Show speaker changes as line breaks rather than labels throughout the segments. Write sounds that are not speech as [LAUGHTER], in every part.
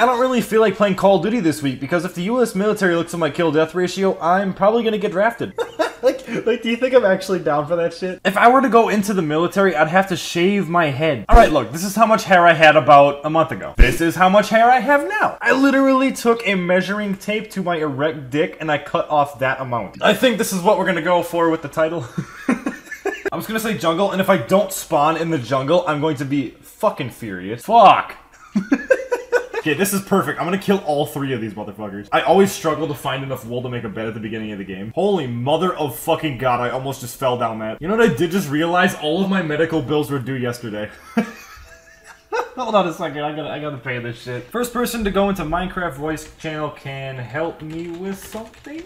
I don't really feel like playing Call of Duty this week because if the U.S. military looks at my kill-death ratio, I'm probably gonna get drafted. [LAUGHS]
like, like, do you think I'm actually down for that shit?
If I were to go into the military, I'd have to shave my head. All right, look, this is how much hair I had about a month ago. This is how much hair I have now. I literally took a measuring tape to my erect dick and I cut off that amount. I think this is what we're gonna go for with the title. [LAUGHS] I'm just gonna say jungle, and if I don't spawn in the jungle, I'm going to be fucking furious. Fuck! [LAUGHS] Okay, this is perfect. I'm gonna kill all three of these motherfuckers. I always struggle to find enough wool to make a bed at the beginning of the game. Holy mother of fucking god, I almost just fell down that. You know what I did just realize? All of my medical bills were due yesterday. [LAUGHS] Hold on a second, I gotta, I gotta pay this shit. First person to go into Minecraft voice channel can help me with something?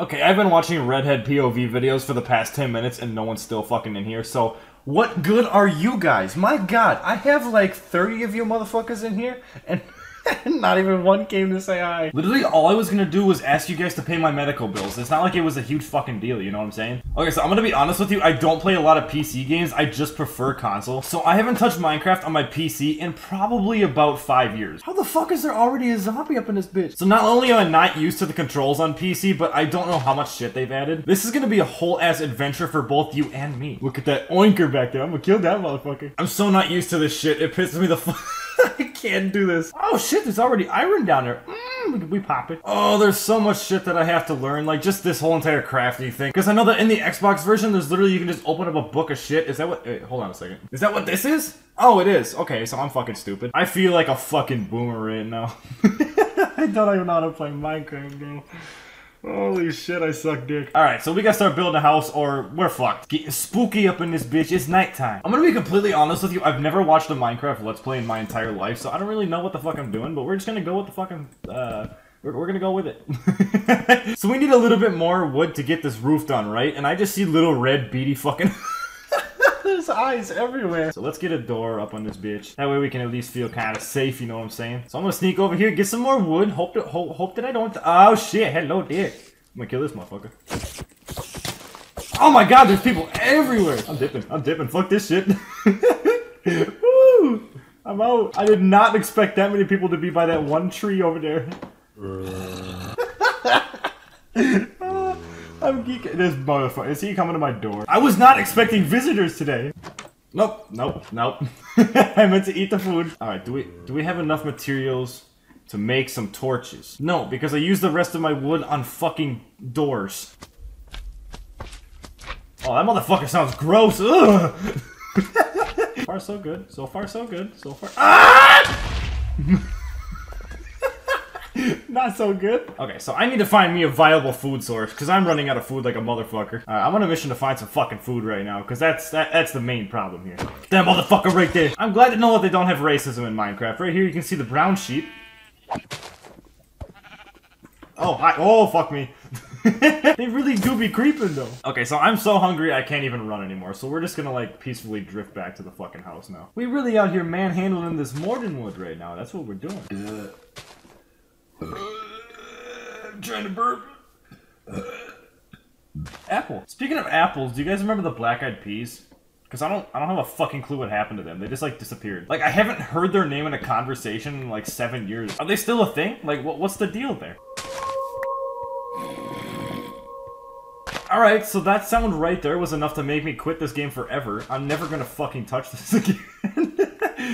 Okay, I've been watching Redhead POV videos for the past 10 minutes and no one's still fucking in here, so what good are you guys? My god, I have like 30 of you motherfuckers in here and [LAUGHS] not even one came to say hi. Literally, all I was gonna do was ask you guys to pay my medical bills. It's not like it was a huge fucking deal, you know what I'm saying? Okay, so I'm gonna be honest with you, I don't play a lot of PC games, I just prefer console. So I haven't touched Minecraft on my PC in probably about five years. How the fuck is there already a zombie up in this bitch? So not only am I not used to the controls on PC, but I don't know how much shit they've added. This is gonna be a whole ass adventure for both you and me. Look at that oinker back there, I'm gonna kill that motherfucker. I'm so not used to this shit, it pisses me the [LAUGHS] fuck [LAUGHS] I can't do this. Oh shit, there's already iron down there. Mm, we, pop it. Oh, there's so much shit that I have to learn. Like, just this whole entire crafting thing. Because I know that in the Xbox version, there's literally, you can just open up a book of shit. Is that what, wait, hold on a second. Is that what this is? Oh, it is. Okay, so I'm fucking stupid. I feel like a fucking boomer right now. [LAUGHS] I don't even know how to play Minecraft, bro. Holy shit, I suck dick. Alright, so we gotta start building a house or we're fucked. Get spooky up in this bitch. It's nighttime. I'm gonna be completely honest with you. I've never watched a Minecraft Let's Play in my entire life, so I don't really know what the fuck I'm doing, but we're just gonna go with the fucking, uh... We're, we're gonna go with it. [LAUGHS] so we need a little bit more wood to get this roof done, right? And I just see little red beady fucking... [LAUGHS] Eyes everywhere. So let's get a door up on this bitch. That way we can at least feel kind of safe, you know what I'm saying? So I'm gonna sneak over here, get some more wood. Hope that, hope that I don't... Oh shit, hello there. I'm gonna kill this motherfucker. Oh my god, there's people everywhere. I'm dipping, I'm dipping. Fuck this shit. [LAUGHS] Woo! I'm out. I did not expect that many people to be by that one tree over there. [LAUGHS] I'm geeking. This motherfucker. Is he coming to my door? I was not expecting visitors today. Nope, nope, nope. [LAUGHS] I meant to eat the food. Alright, do we do we have enough materials to make some torches? No, because I used the rest of my wood on fucking doors. Oh, that motherfucker sounds gross. Ugh. [LAUGHS] so far so good. So far so good. So far. Ah! [LAUGHS] [LAUGHS] Not so good. Okay, so I need to find me a viable food source because I'm running out of food like a motherfucker. I'm on a mission to find some fucking food right now because that's that, that's the main problem here. That motherfucker right there. I'm glad to know that they don't have racism in Minecraft. Right here you can see the brown sheep. Oh, hi. Oh, fuck me. [LAUGHS] they really do be creeping though. Okay, so I'm so hungry I can't even run anymore. So we're just gonna like peacefully drift back to the fucking house now. We really out here manhandling this Mordenwood right now. That's what we're doing. Uh, I'm trying to burp. Uh, apple. Speaking of apples, do you guys remember the black eyed peas? Because I don't I don't have a fucking clue what happened to them. They just like disappeared. Like I haven't heard their name in a conversation in like seven years. Are they still a thing? Like what, what's the deal there? Alright, so that sound right there was enough to make me quit this game forever. I'm never gonna fucking touch this [LAUGHS] again.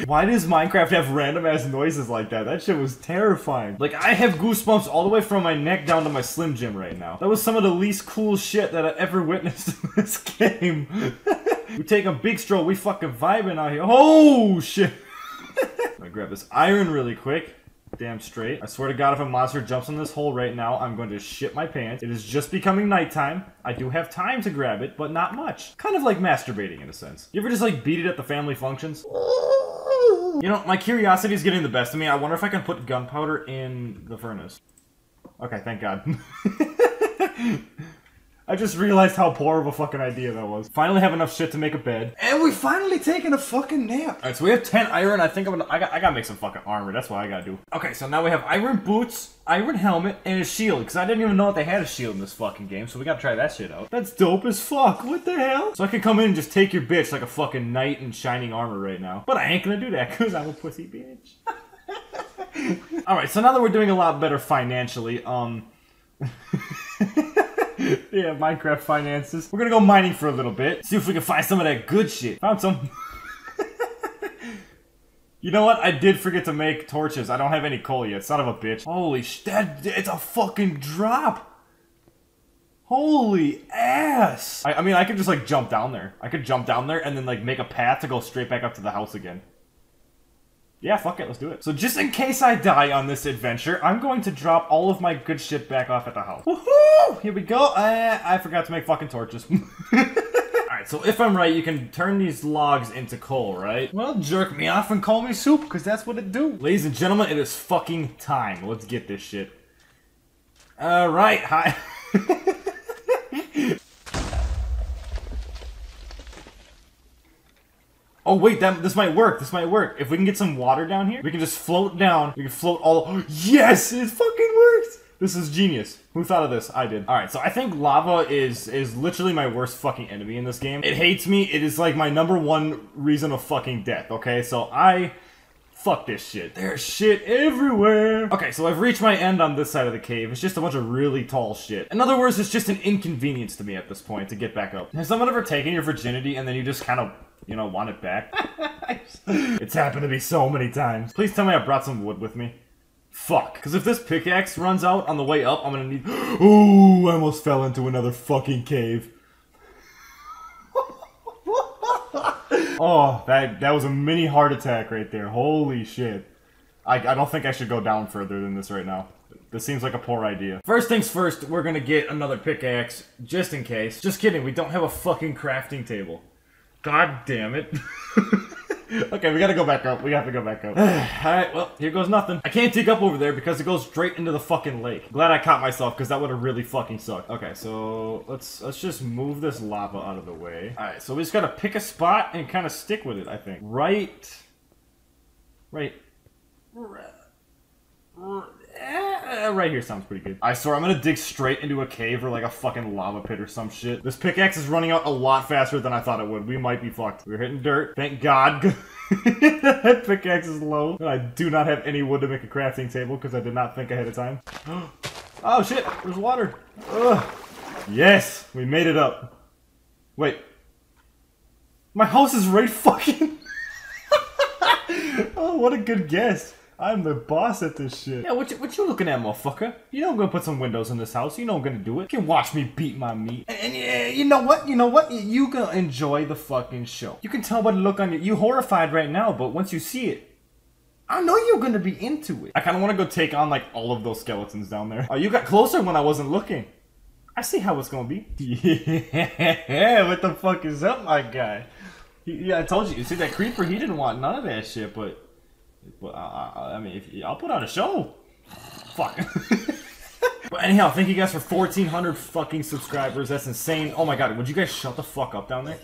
Why does Minecraft have random ass noises like that? That shit was terrifying. Like, I have goosebumps all the way from my neck down to my Slim Jim right now. That was some of the least cool shit that I ever witnessed [LAUGHS] in this game. [LAUGHS] we take a big stroll, we fucking vibing out here. Oh, shit. [LAUGHS] I'm gonna grab this iron really quick. Damn straight. I swear to god if a monster jumps in this hole right now, I'm going to shit my pants. It is just becoming nighttime. I do have time to grab it, but not much. Kind of like masturbating in a sense. You ever just like beat it at the family functions? You know, my curiosity is getting the best of me. I wonder if I can put gunpowder in the furnace. Okay, thank god. [LAUGHS] I just realized how poor of a fucking idea that was. Finally have enough shit to make a bed.
And we finally taken a fucking nap.
Alright, so we have 10 iron. I think I'm gonna, I got, I gotta make some fucking armor. That's what I gotta do. Okay, so now we have iron boots, iron helmet, and a shield. Because I didn't even know that they had a shield in this fucking game. So we gotta try that shit out. That's dope as fuck. What the hell? So I can come in and just take your bitch like a fucking knight in shining armor right now. But I ain't gonna do that because I'm a pussy bitch. [LAUGHS] Alright, so now that we're doing a lot better financially, um... [LAUGHS] [LAUGHS] yeah, Minecraft finances. We're gonna go mining for a little bit. See if we can find some of that good shit. Found some. [LAUGHS] you know what? I did forget to make torches. I don't have any coal yet. Son of a bitch. Holy sh- that it's a fucking drop. Holy ass! I, I mean, I could just like jump down there. I could jump down there and then like make a path to go straight back up to the house again. Yeah, fuck it, let's do it. So just in case I die on this adventure, I'm going to drop all of my good shit back off at the house. Woohoo! Here we go. Uh, I forgot to make fucking torches. [LAUGHS] Alright, so if I'm right, you can turn these logs into coal, right?
Well, jerk me off and call me soup, because that's what it do.
Ladies and gentlemen, it is fucking time. Let's get this shit. Alright, hi. [LAUGHS] Oh wait, that this might work. This might work. If we can get some water down here, we can just float down. We can float all. [GASPS] yes, it fucking works. This is genius. Who thought of this? I did. All right, so I think lava is is literally my worst fucking enemy in this game. It hates me. It is like my number one reason of fucking death. Okay, so I Fuck this shit. There's shit everywhere. Okay, so I've reached my end on this side of the cave. It's just a bunch of really tall shit. In other words, it's just an inconvenience to me at this point to get back up. Has someone ever taken your virginity and then you just kind of, you know, want it back? [LAUGHS] it's happened to me so many times. Please tell me I brought some wood with me. Fuck. Because if this pickaxe runs out on the way up, I'm gonna need- [GASPS] Ooh, I almost fell into another fucking cave. [LAUGHS] Oh, that that was a mini heart attack right there. Holy shit. I, I don't think I should go down further than this right now. This seems like a poor idea. First things first, we're gonna get another pickaxe, just in case. Just kidding, we don't have a fucking crafting table. God damn it. [LAUGHS] okay, we gotta go back up. We have to go back up. [SIGHS] Alright, well, here goes nothing. I can't dig up over there because it goes straight into the fucking lake. Glad I caught myself because that would have really fucking sucked. Okay, so let's let's just move this lava out of the way. Alright, so we just gotta pick a spot and kind of stick with it, I think. Right... Right... Eh, right here sounds pretty good. I swear, I'm gonna dig straight into a cave or like a fucking lava pit or some shit. This pickaxe is running out a lot faster than I thought it would. We might be fucked. We're hitting dirt. Thank God. [LAUGHS] that pickaxe is low. I do not have any wood to make a crafting table because I did not think ahead of time. [GASPS] oh shit, there's water. Ugh. Yes, we made it up. Wait. My house is right fucking... [LAUGHS] oh, what a good guess. I'm the boss at this shit. Yeah, what you, what you looking at, motherfucker? You know I'm gonna put some windows in this house. You know I'm gonna do it. You can watch me beat my meat. And, and yeah, you know what? You know what? You gonna enjoy the fucking show. You can tell by the look on your. You horrified right now, but once you see it, I know you're gonna be into it. I kind of want to go take on like all of those skeletons down there. Oh, you got closer when I wasn't looking. I see how it's gonna be. [LAUGHS] Yeah, what the fuck is up, my guy? Yeah, I told you. You see that creeper? He didn't want none of that shit, but but I, I, I mean, if, I'll put on a show. Fuck. [LAUGHS] but anyhow, thank you guys for 1,400 fucking subscribers. That's insane. Oh my god, would you guys shut the fuck up down there?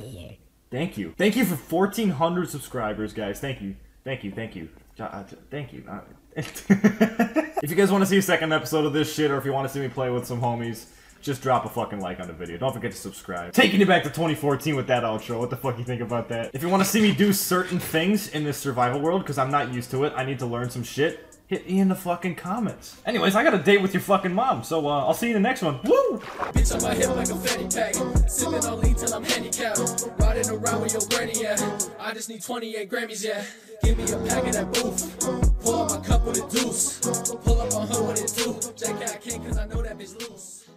Thank you. Thank you for 1,400 subscribers, guys. Thank you. Thank you. Thank you. Uh, thank you. [LAUGHS] if you guys want to see a second episode of this shit, or if you want to see me play with some homies, just drop a fucking like on the video. Don't forget to subscribe. Taking you back to 2014 with that outro. What the fuck you think about that? If you want to see me do certain things in this survival world, because I'm not used to it, I need to learn some shit, hit me in the fucking comments. Anyways, I got a date with your fucking mom, so uh, I'll see you in the next one. Woo! Bitch, I'm a hip like a fanny pack. Sipping on lean till I'm handicapped. Riding around with your granny, yeah. I just need 28 Grammys, yeah. Give me a pack of that booth. Pull up my cup with a deuce.
Pull up on her with a do. Jack, I can't cause I know that bitch loose.